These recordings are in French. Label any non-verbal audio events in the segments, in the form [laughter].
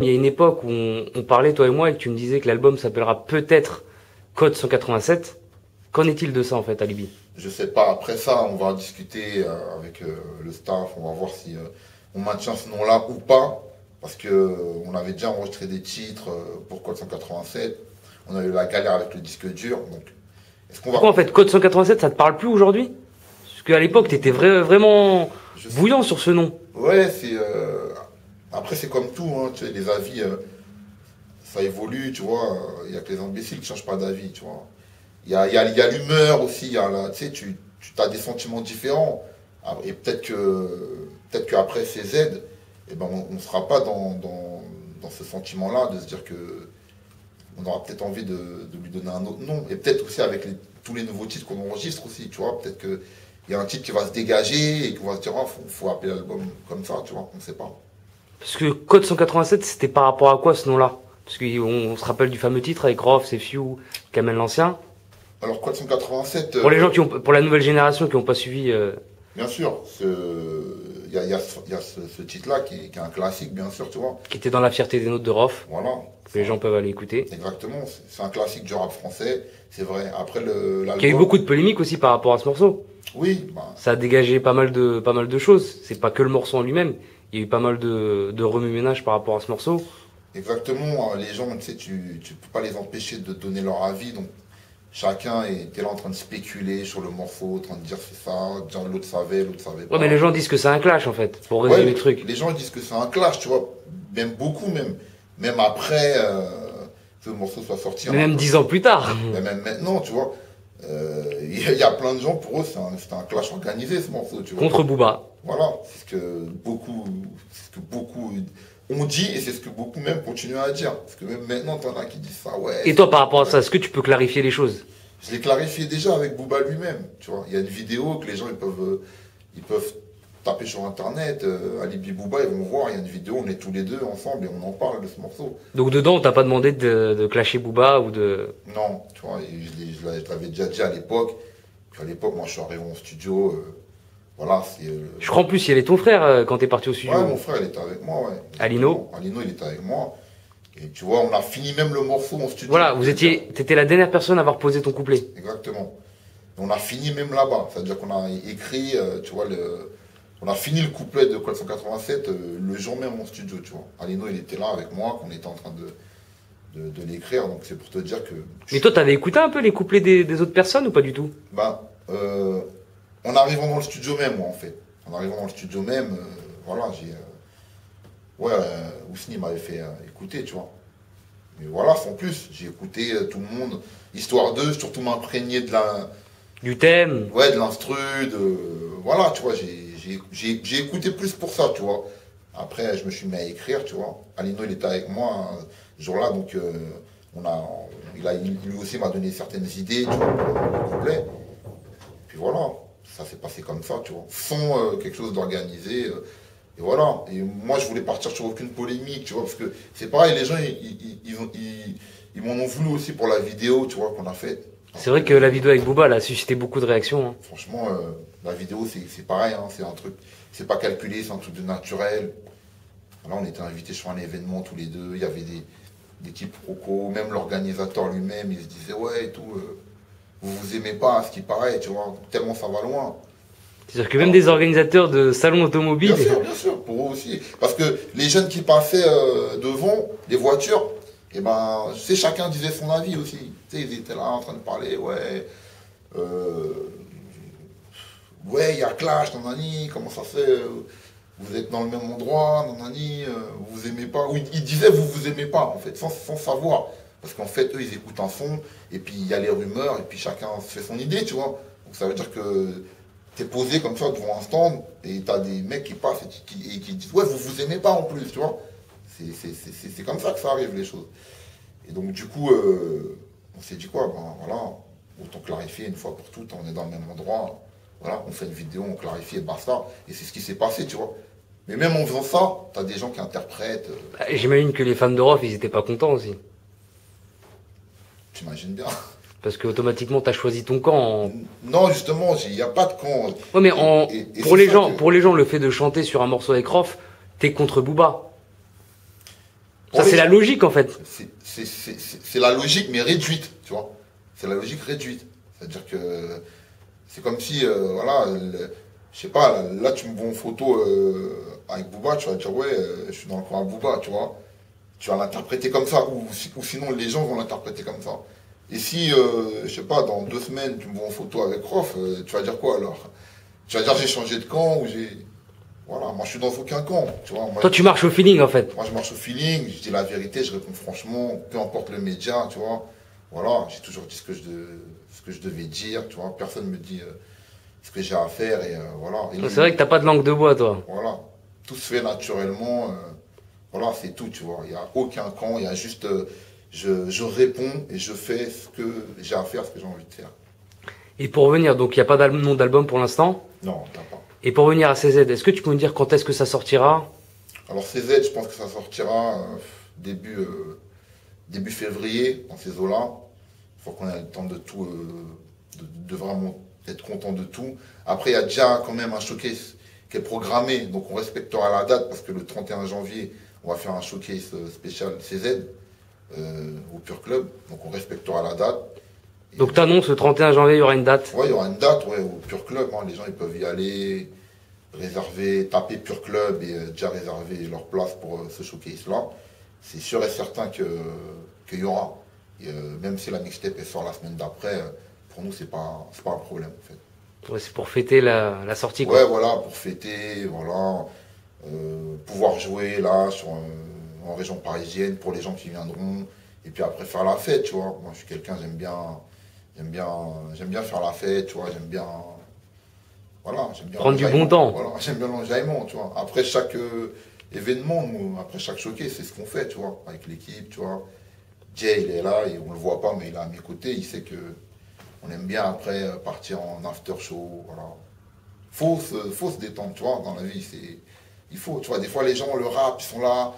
Il y a une époque où on, on parlait, toi et moi, et que tu me disais que l'album s'appellera peut-être Code 187. Qu'en est-il de ça, en fait, Alibi? Je sais pas. Après ça, on va en discuter euh, avec euh, le staff. On va voir si euh, on maintient ce nom-là ou pas. Parce que on avait déjà enregistré des titres pour Code 187. On a eu la galère avec le disque dur. Donc, est-ce qu'on va. Pourquoi, en fait, Code 187, ça te parle plus aujourd'hui? Parce qu'à l'époque, t'étais vrai, vraiment bouillant sur ce nom. Ouais, c'est. euh, Après, c'est comme tout, hein, tu les avis, euh, ça évolue, tu vois. Il y a que les imbéciles qui changent pas d'avis, tu vois. Il y a, l'humeur aussi, tu sais, tu, as des sentiments différents. Ah, Et peut-être que peut-être qu'après CZ, eh ben, on ne sera pas dans, ce sentiment-là, de se dire que on aura peut-être envie de, lui donner un autre nom. Et peut-être aussi avec tous les nouveaux titres qu'on enregistre aussi, tu vois. Peut-être qu'il y a un titre qui va se dégager et qu'on va se dire, il faut, faut appeler l'album comme ça, tu vois. On ne sait pas. Parce que Code 187, c'était par rapport à quoi ce nom-là? Parce qu'on on se rappelle du fameux titre avec Rof, Few, Kamel l'Ancien. Alors, Code 187, euh, Pour les gens qui ont, pour la nouvelle génération qui n'ont pas suivi, euh, bien sûr, il y a, il y a il y a ce- ce titre-là qui, est- qui est un classique, bien sûr, tu vois. qui était dans la fierté des notes de Rof, Voilà. que les gens peuvent aller écouter. Exactement, c'est- un classique du rap français, c'est vrai. Après le l'album. Qui a eu beaucoup de polémiques aussi par rapport à ce morceau. Oui, bah, Ça a dégagé pas mal de, pas mal de choses. C'est pas que le morceau en lui-même. Il y a eu pas mal de, de remue-ménage par rapport à ce morceau. exactement. euh, Les gens, tu sais, tu, tu peux pas les empêcher de donner leur avis, donc chacun était là en train de spéculer sur le morceau, en train de dire c'est ça, l'autre savait, l'autre savait pas. Ouais, mais les gens disent que c'est un clash, en fait, pour Ouais, résumer le truc. Les gens disent que c'est un clash, tu vois. Même beaucoup, même. Même après euh, que le morceau soit sorti. Mais hein. même dix ans plus tard. Mais même maintenant, tu vois. euh, [laughs] Il y, a- il y a plein de gens, pour eux, c'est un, clash organisé, ce morceau, tu vois. Contre Booba. Voilà, c'est ce que beaucoup, ce que beaucoup ont dit et c'est ce que beaucoup même continuent à dire. Parce que même maintenant, t'en as qui disent ça, ouais. Et toi, par rapport à ça, est-ce que tu peux clarifier les choses? Je l'ai clarifié déjà avec Booba lui-même, tu vois. Il y a une vidéo que les gens ils peuvent, ils peuvent taper sur internet, euh, Alibi Booba, ils vont voir, il y a une vidéo, on est tous les deux ensemble et on en parle de ce morceau. Donc dedans, on t'a pas demandé de, de clasher Booba ou de... Non, tu vois, je l'avais déjà dit à l'époque. Puis à l'époque, moi je suis arrivé en studio, euh, voilà, c'est. euh, Je crois en plus, il y avait ton frère euh, quand t'es parti au studio. Ouais, mon frère, il était avec moi, ouais. Alino Alino, il était avec moi. Et tu vois, on a fini même le morceau en studio. Voilà, vous étiez, t'étais la dernière personne à avoir posé ton couplet. Exactement. Et on a fini même là-bas. C'est-à-dire qu'on a écrit, euh, tu vois, le... on a fini le couplet de Code 187 euh, le jour même en studio, tu vois. Alino, il était là avec moi, qu'on était en train de, de, de l'écrire. Donc c'est pour te dire que. Mais toi, t'avais écouté un peu les couplets des, des autres personnes ou pas du tout? Ben, euh, en arrivant dans le studio même, moi, en fait. En arrivant dans le studio même, euh, voilà, j'ai. euh, ouais, euh, Ousni m'avait fait écouter, tu vois. Mais voilà, sans plus, j'ai écouté tout le monde, histoire de surtout m'imprégner de la. Du thème Ouais, de l'instru, de. Voilà, tu vois, j'ai- écouté plus pour ça, tu vois. Après, je me suis mis à écrire, tu vois. Alino, il était avec moi ce jour-là, donc euh, on a, il a, lui aussi m'a donné certaines idées, tu vois, pour le couplet. Puis voilà, ça s'est passé comme ça, tu vois. Sans euh, quelque chose d'organisé. euh, et voilà. Et moi, je voulais partir sur aucune polémique, tu vois, parce que c'est pareil, les gens, ils, ils, ils, ont- ils- ils m'en ont voulu aussi pour la vidéo, tu vois, qu'on a faite. C'est vrai que la vidéo avec Booba, elle a suscité beaucoup de réactions. hein. Franchement, euh, la vidéo, c'est pareil, hein, c'est un truc, c'est pas calculé, c'est un truc de naturel. Là, on était invités sur un événement tous les deux, il y avait des, des types même l'organisateur lui-même, il se disait, ouais, et tout, euh, vous vous aimez pas, à ce qui paraît, tu vois, tellement ça va loin. C'est-à-dire que même des organisateurs de salons automobiles, Bien sûr, bien sûr, pour eux aussi. Parce que les jeunes qui passaient euh, devant, les voitures, et ben, tu sais, chacun disait son avis aussi. Tu sais, ils étaient là en train de parler, ouais, euh, ouais, il y a clash, nanani, comment ça se fait, euh, vous êtes dans le même endroit, nanani, euh, vous vous aimez pas. Ou ils, ils disaient vous vous aimez pas, en fait, sans, sans savoir. Parce qu'en fait, eux, ils écoutent un son, et puis il y a les rumeurs, et puis chacun fait son idée, tu vois. Donc ça veut dire que t'es posé comme ça devant un stand et t'as des mecs qui passent et qui, et qui disent ouais vous vous aimez pas en plus tu vois. C'est comme ça que ça arrive les choses. Et donc du coup euh, on s'est dit quoi? Ben voilà autant clarifier une fois pour toutes on est dans le même endroit. Voilà on fait une vidéo on clarifie et basta. Et c'est ce qui s'est passé tu vois. Mais même en faisant ça t'as des gens qui interprètent euh, bah, j'imagine que les fans de ils étaient pas contents aussi. T'imagines bien Parce que automatiquement, t'as choisi ton camp. en- non justement il n'y a pas de con Ouais, mais en, Et- et pour les gens, que- pour les gens, le fait de chanter sur un morceau avec Rof, t'es contre Booba. Ça, c'est la logique, en fait. C'est la logique, mais réduite, tu vois. C'est la logique réduite. C'est-à-dire que c'est comme si, euh, voilà, je sais pas, là, tu me vois en photo euh, avec Booba, tu vas dire, ouais, euh, je suis dans le coin à Booba, tu vois. Tu vas l'interpréter comme ça, ou, ou, sinon les gens vont l'interpréter comme ça. Et si, je sais pas, dans deux semaines, tu me vois en photo avec Rof, tu vas dire quoi alors? Tu vas dire, j'ai changé de camp, ou j'ai. Voilà, moi je suis dans aucun camp, tu vois. Toi, tu marches au feeling en fait. Moi, je marche au feeling, je dis la vérité, je réponds franchement, peu importe le média, tu vois. Voilà, j'ai toujours dit ce que je, ce que je devais dire, tu vois. Personne me dit euh, ce que j'ai à faire et euh, voilà. C'est vrai que t'as pas de langue de bois, toi. Voilà, tout se fait naturellement. Euh, voilà, c'est tout, tu vois. Il n'y a aucun camp, il y a juste, je, je réponds et je fais ce que j'ai à faire, ce que j'ai envie de faire. Et pour revenir, donc il n'y a pas de nom d'album pour l'instant? Non, t'as pas. Et pour revenir à CZ, est-ce que tu peux me dire quand est-ce que ça sortira? Alors CZ, je pense que ça sortira euh, début, euh, début février, dans ces eaux-là. Il faut qu'on ait le temps de tout, euh, de, vraiment être content de tout. Après, il y a déjà quand même un showcase qui est programmé, donc on respectera la date parce que le 31 janvier, on va faire un showcase spécial CZ au Pure Club, donc on respectera la date. Donc tu annonces le 31 janvier, il y aura une date Oui, il y aura une date, ouais, au Pure Club. Hein. les gens ils peuvent y aller, réserver, taper Pure Club et euh, déjà réserver leur place pour euh, ce showcase-là. C'est sûr et certain qu'il y aura. Euh, même si la mixtape sort la semaine d'après, pour nous, c'est pas, pas un problème en fait. c'est pour fêter la, la sortie quoi. Ouais, voilà, pour fêter, voilà. Pouvoir jouer là sur, en région parisienne pour les gens qui viendront. Et puis après faire la fête, tu vois. Moi je suis quelqu'un, j'aime bien J'aime bien, j'aime bien faire la fête, tu vois, j'aime bien. Voilà, j'aime bien. Prendre du bon temps. Voilà, j'aime bien l'enjaillement, tu vois. Après chaque euh, événement, après chaque choqué, c'est ce qu'on fait, tu vois, avec l'équipe, tu vois. Jay, il est là, et on le voit pas, mais il est à mes côtés, il sait que on aime bien après euh, partir en after show, voilà. Faut se, faut se détendre, tu vois, dans la vie, c'est. Il faut, tu vois, des fois les gens, le rap, ils sont là,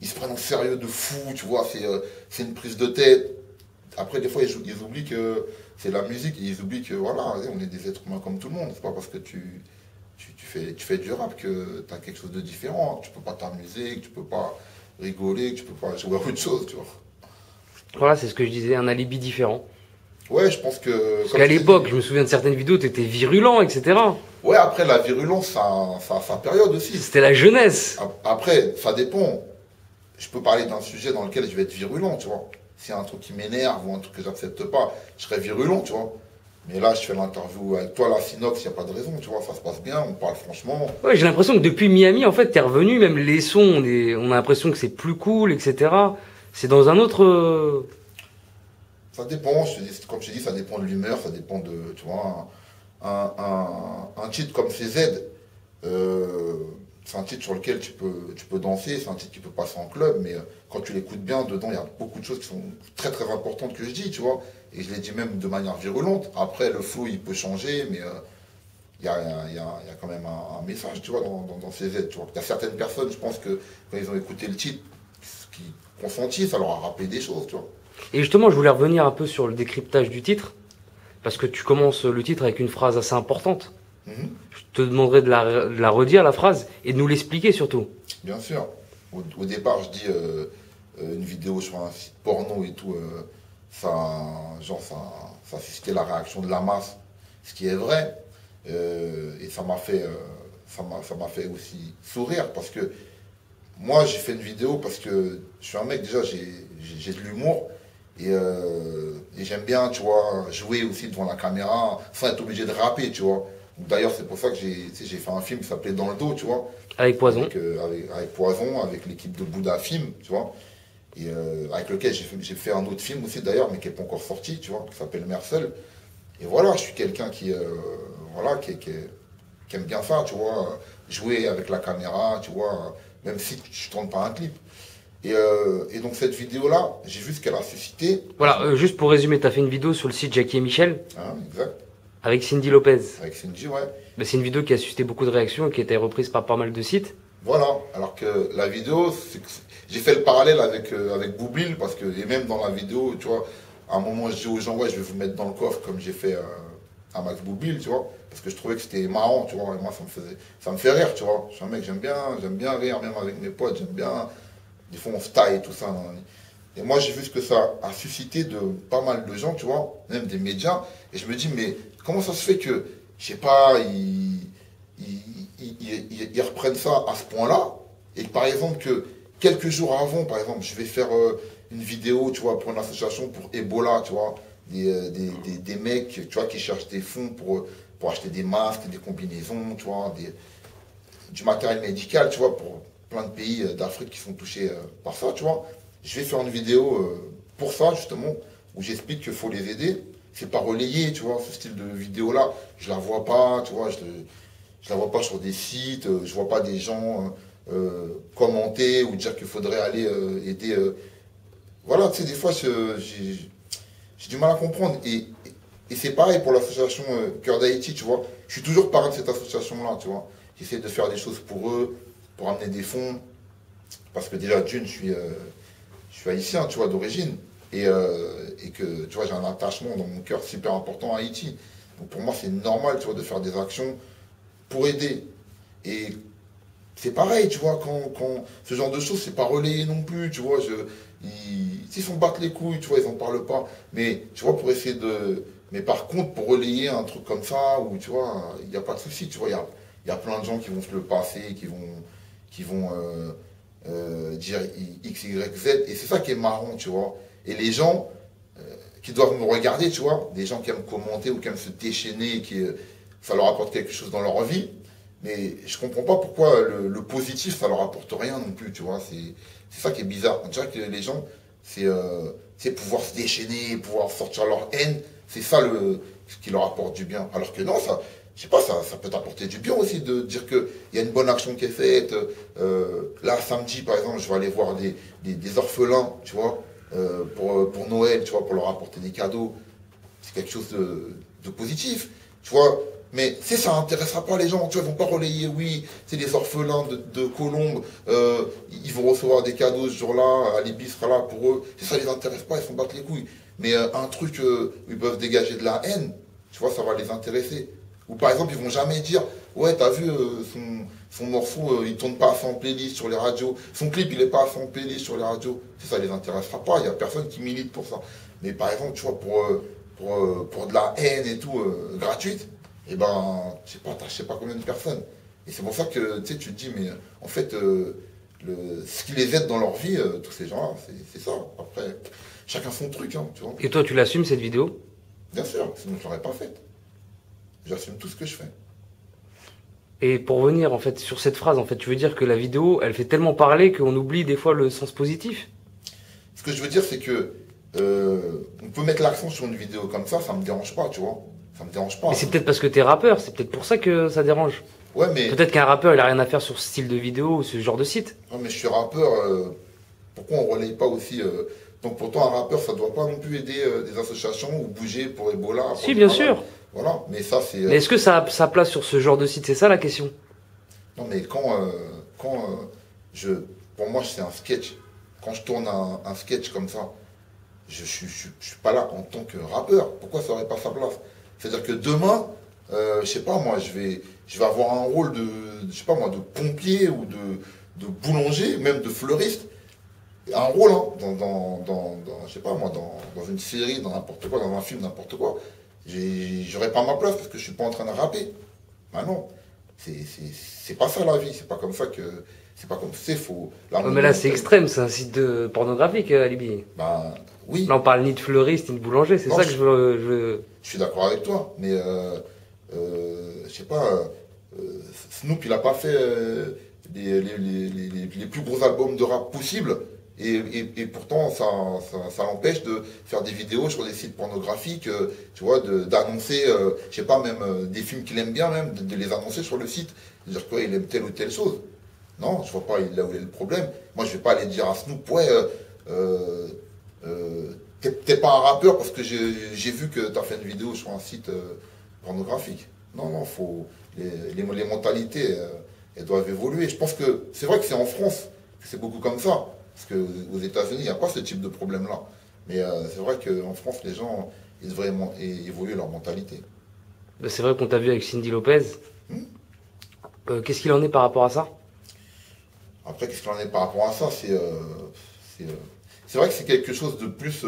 ils se prennent au sérieux de fou, tu vois, c'est euh, une prise de tête après, des fois, ils, oublient que c'est la musique, ils oublient que voilà, on est des êtres humains comme tout le monde. C'est pas parce que tu, tu, fais, tu fais du rap que tu as quelque chose de différent. Tu peux pas t'amuser, que tu peux pas rigoler, que tu peux pas jouer à autre chose, tu vois. Voilà, c'est ce que je disais, un alibi différent. Ouais, je pense que. Parce qu'à l'époque, je me souviens de certaines vidéos, tu étais virulent, etc. Ouais, après, la virulence, ça, sa période aussi. C'était la jeunesse. Après, ça dépend. Je peux parler d'un sujet dans lequel je vais être virulent, tu vois. S'il y a un truc qui m'énerve ou un truc que j'accepte pas, je serais virulent, tu vois. Mais là, je fais l'interview avec toi, la Sinox, il n'y a pas de raison, tu vois, ça se passe bien, on parle franchement. Ouais, j'ai l'impression que depuis Miami, en fait, tu es revenu, même les sons, on, a l'impression que c'est plus cool, etc. C'est dans un autre. Ça dépend, comme je te dis, ça dépend de l'humeur, ça dépend de, tu vois, un, titre comme CZ, euh, c'est un titre sur lequel tu peux, tu peux danser, c'est un titre qui peut passer en club, mais euh, quand tu l'écoutes bien, dedans, il y a beaucoup de choses qui sont très très importantes que je dis, tu vois. Et je l'ai dit même de manière virulente. Après, le flou, il peut changer, mais euh, il y, a, y, a, quand même un, message, tu vois, dans, dans, ces. Tu vois. Il y a certaines personnes, je pense que quand ils ont écouté le titre, qui consentit, ça leur a rappelé des choses, tu vois. Et justement, je voulais revenir un peu sur le décryptage du titre, parce que tu commences le titre avec une phrase assez importante. Mhm. Je te demanderai de la, redire, la phrase, et de nous l'expliquer surtout. Bien sûr. Au, départ, je dis euh, euh, une vidéo sur un site porno et tout, euh, ça, genre, ça, ça suscitait la réaction de la masse, ce qui est vrai. et ça m'a fait, ça m'a fait aussi sourire parce que moi, j'ai fait une vidéo parce que je suis un mec, déjà, j'ai de l'humour. Et, et j'aime bien, tu vois, jouer aussi devant la caméra sans être obligé de rapper, tu vois. D'ailleurs, c'est pour ça que j'ai fait un film qui s'appelait Dans le dos, tu vois. Avec Poison euh, avec, Poison, avec l'équipe de Bouddha Film, tu vois. Et euh, avec lequel j'ai fait, fait, un autre film aussi d'ailleurs, mais qui n'est pas encore sorti, tu vois, qui s'appelle Mercel. Et voilà, je suis quelqu'un qui, euh, voilà, qui, aime bien ça, tu vois, jouer avec la caméra, tu vois, même si je ne tourne pas un clip. Et, et, donc cette vidéo-là, j'ai vu ce qu'elle a suscité. Voilà, juste pour résumer, tu as fait une vidéo sur le site Jackie et Michel. Ah, exact. Avec Cindy Lopez. Avec Cindy, ouais. c'est une vidéo qui a suscité beaucoup de réactions et qui a été reprise par pas mal de sites. Voilà, alors que la vidéo, j'ai fait le parallèle avec, euh, avec Boublil, parce que, et même dans la vidéo, tu vois, à un moment, je dis aux gens, ouais, je vais vous mettre dans le coffre comme j'ai fait euh, à Max Boublil, tu vois, parce que je trouvais que c'était marrant, tu vois, et moi, ça me, faisait, ça me fait rire, tu vois. Je suis un mec, j'aime bien, j'aime bien rire, même avec mes potes, j'aime bien des fois on se taille et tout ça. Et moi, j'ai vu ce que ça a suscité de pas mal de gens, tu vois, même des médias. Et je me dis, mais comment ça se fait que, je sais pas, ils, ils, reprennent ça à ce point-là? Et par exemple, que quelques jours avant, par exemple, je vais faire euh, une vidéo, tu vois, pour une association pour Ebola, tu vois, des, euh, des, des, mecs, tu vois, qui cherchent des fonds pour, pour acheter des masques, des combinaisons, tu vois, des, du matériel médical, tu vois, pour plein de pays euh, d'Afrique qui sont touchés par ça, tu vois. Je vais faire une vidéo pour ça, justement, où j'explique qu'il faut les aider. C'est pas relayé, tu vois, ce style de vidéo-là. Je la vois pas, tu vois, je, je la vois pas sur des sites, je vois pas des gens euh, commenter ou dire qu'il faudrait aller euh, aider. Euh, voilà, tu sais, des fois, j'ai du mal à comprendre. Et, et c'est pareil pour l'association Cœur d'Haïti, tu vois. Je suis toujours parrain de cette association-là, tu vois. J'essaie de faire des choses pour eux, pour amener des fonds. Parce que déjà, d'une, je suis, je suis haïtien, tu vois, d'origine. Et, et, que, tu vois, j'ai un attachement dans mon cœur super important à Haïti. Donc pour moi, c'est normal, tu vois, de faire des actions pour aider. Et c'est pareil, tu vois, quand, quand, ce genre de choses, c'est pas relayé non plus, tu vois, je, ils s'en battent les couilles, tu vois, ils en parlent pas. Mais, tu vois, pour essayer de, mais par contre, pour relayer un truc comme ça, où, tu vois, il n'y a pas de souci, tu vois, il y a, y a, plein de gens qui vont se le passer, qui vont, qui vont euh, euh, dire X, Y, Z, et c'est ça qui est marrant, tu vois. Et les gens euh, qui doivent me regarder, tu vois, des gens qui aiment commenter ou qui aiment se déchaîner, qui, ça leur apporte quelque chose dans leur vie, mais je comprends pas pourquoi le, positif, ça leur apporte rien non plus, tu vois. C'est ça qui est bizarre. On dirait que les gens, c'est pouvoir se déchaîner, pouvoir sortir leur haine. C'est ça le, ce qui leur apporte du bien. Alors que non, ça, je sais pas, ça, ça peut t'apporter du bien aussi de dire qu'il y a une bonne action qui est faite. Euh, là, samedi, par exemple, je vais aller voir des, des, orphelins, tu vois, euh, pour, pour Noël, tu vois, pour leur apporter des cadeaux. C'est quelque chose de, positif. Tu vois, mais si ça n'intéressera pas les gens, tu vois, ils vont pas relayer, oui, c'est les orphelins de, Colombes, euh, ils vont recevoir des cadeaux ce jour-là, Alibi sera là pour eux. Si ça les intéresse pas, ils font battre les couilles. Mais euh, un truc euh, ils peuvent dégager de la haine, tu vois, ça va les intéresser. Ou par exemple, ils vont jamais dire, ouais, t'as vu son, son, morceau, il tourne pas à son playlist sur les radios, son clip, il est pas à son playlist sur les radios. Si ça les intéressera pas, il y a personne qui milite pour ça. Mais par exemple, tu vois, pour, pour, pour de la haine et tout, gratuite, et eh ben, je sais pas, je sais pas combien de personnes. Et c'est pour ça que tu te dis, mais en fait, euh, le, ce qui les aide dans leur vie, euh, tous ces gens-là, c'est ça. Après, chacun son truc, hein, tu vois. Et toi, tu l'assumes cette vidéo? Bien sûr, sinon je l'aurais pas faite. J'assume tout ce que je fais. Et pour revenir en fait sur cette phrase, en fait, tu veux dire que la vidéo, elle fait tellement parler qu'on oublie des fois le sens positif? Ce que je veux dire, c'est que euh, on peut mettre l'accent sur une vidéo comme ça, ça me dérange pas, tu vois. Ça me dérange pas. Mais c'est peut-être parce que t'es rappeur, c'est peut-être pour ça que ça dérange. Ouais, mais. Peut-être qu'un rappeur, il a rien à faire sur ce style de vidéo ou ce genre de site. Non, mais je suis rappeur, euh, pourquoi on relaye pas aussi. Euh, donc pourtant, un rappeur, ça doit pas non plus aider euh, des associations ou bouger pour Ebola. si, bien sûr. Voilà, mais ça, c'est. Mais est-ce que ça a sa place sur ce genre de site? C'est ça la question Non, mais quand. quand je, pour moi, c'est un sketch. Quand je tourne un, sketch comme ça, je, je, je, je, suis pas là en tant que rappeur. Pourquoi ça aurait pas sa place? C'est-à-dire que demain, euh, je sais pas moi, je vais, je vais avoir un rôle de, je sais pas moi, de pompier ou de, de boulanger, même de fleuriste. Un rôle, hein, dans, dans, dans, je sais pas moi, dans, une série, dans n'importe quoi, dans un film, n'importe quoi. J'aurais pas ma place parce que je suis pas en train de rapper. Ben non, c'est pas ça la vie, c'est pas comme ça que c'est pas comme c'est faux. mais là c'est extrême, c'est un site de pornographique, euh, Alibi. Ben oui. Là on parle ni de fleuriste ni de boulanger, c'est ça que je veux, je suis d'accord avec toi, mais euh, euh, je sais pas, euh, Snoop il a pas fait les, les, les, les, plus gros albums de rap possibles. Et, pourtant, ça, ça, ça empêche de faire des vidéos sur des sites pornographiques, tu vois, d'annoncer, je sais pas, même des films qu'il aime bien, même, de, les annoncer sur le site. Dire quoi, il aime telle ou telle chose. Non, je vois pas là où est le problème. Moi, je vais pas aller dire à Snoop, ouais, euh, euh, T'es pas un rappeur parce que j'ai vu que tu as fait une vidéo sur un site euh, pornographique. Non, non, faut, les, mentalités, euh, elles doivent évoluer. Je pense que c'est vrai que c'est en France c'est beaucoup comme ça. Parce qu'aux États-Unis, il n'y a pas ce type de problème-là. Mais euh, c'est vrai qu'en France, les gens, ils devraient évoluer leur mentalité. Bah, c'est vrai qu'on t'a vu avec Cindy Lopez. Hmm? Qu'est-ce qu'il en est par rapport à ça? Après, qu'est-ce qu'il en est par rapport à ça? C'est c'est vrai que c'est quelque chose de plus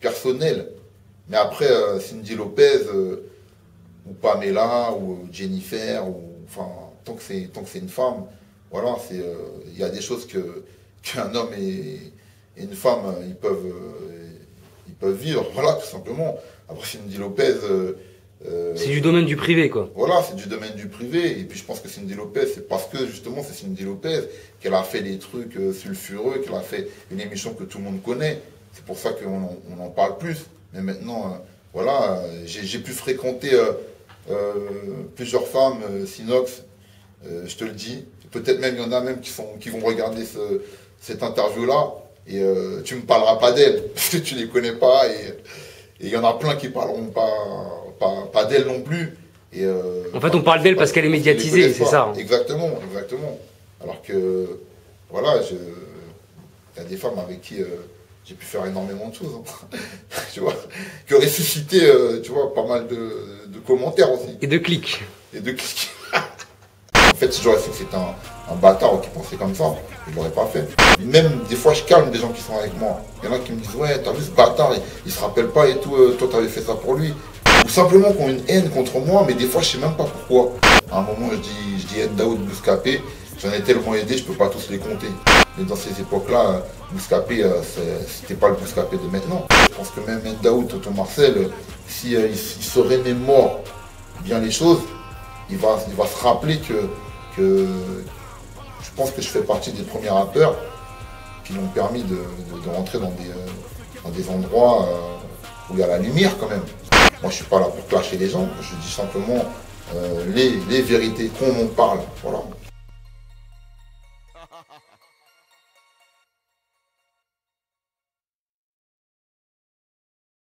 personnel. Mais après, Cindy Lopez ou Pamela ou Jennifer, ou, enfin, tant que c'est tant que c'est une femme, voilà, il y a des choses que qu'un homme et, une femme ils peuvent ils peuvent vivre, voilà, tout simplement. Après, Cindy Lopez. Euh, c'est du domaine du privé, quoi. Voilà, c'est du domaine du privé. Et puis je pense que Cindy Lopez, c'est parce que justement c'est Cindy Lopez qu'elle a fait des trucs euh, sulfureux, qu'elle a fait une émission que tout le monde connaît. C'est pour ça qu'on on en parle plus. Mais maintenant, euh, voilà, j'ai pu fréquenter plusieurs femmes, Sinox, je te le dis. Peut-être même il y en a même qui, sont, qui vont regarder cette interview-là. Et tu me parleras pas d'elles, [laughs] parce que tu les connais pas. Et il y en a plein qui parleront pas pas, d'elle non plus. Et, euh, en fait, on parle d'elle parce qu'elle est médiatisée, c'est ça. Hein. Exactement, exactement. Alors que, voilà, il y a des femmes avec qui euh, j'ai pu faire énormément de choses, hein. [laughs] tu vois, qui auraient suscité, euh, tu vois, pas mal de, de, commentaires aussi. Et de clics. Et de clics. [laughs] en fait, j'aurais su que c'était un, un, bâtard qui pensait comme ça, je l'aurais pas fait. Même des fois, je calme des gens qui sont avec moi. Il y en a qui me disent, ouais, t'as vu ce bâtard, il, il se rappelle pas et tout, toi t'avais fait ça pour lui ou simplement qui ont une haine contre moi, mais des fois je sais même pas pourquoi. À un moment je dis, je dis Daoud Bouscapé, j'en ai tellement aidé, je peux pas tous les compter. Mais dans ces époques-là, Bouscapé, euh, c'était pas le Bouscapé de maintenant. Je pense que même Daoud, Toto Marcel, si euh, il, serait mort bien les choses, il va, il va se rappeler que, que je pense que je fais partie des premiers rappeurs qui m'ont permis de, rentrer dans des, euh, endroits où il y a la lumière quand même. Moi, je suis pas là pour clasher les gens. Je dis simplement euh, les, les vérités qu'on en parle. Voilà.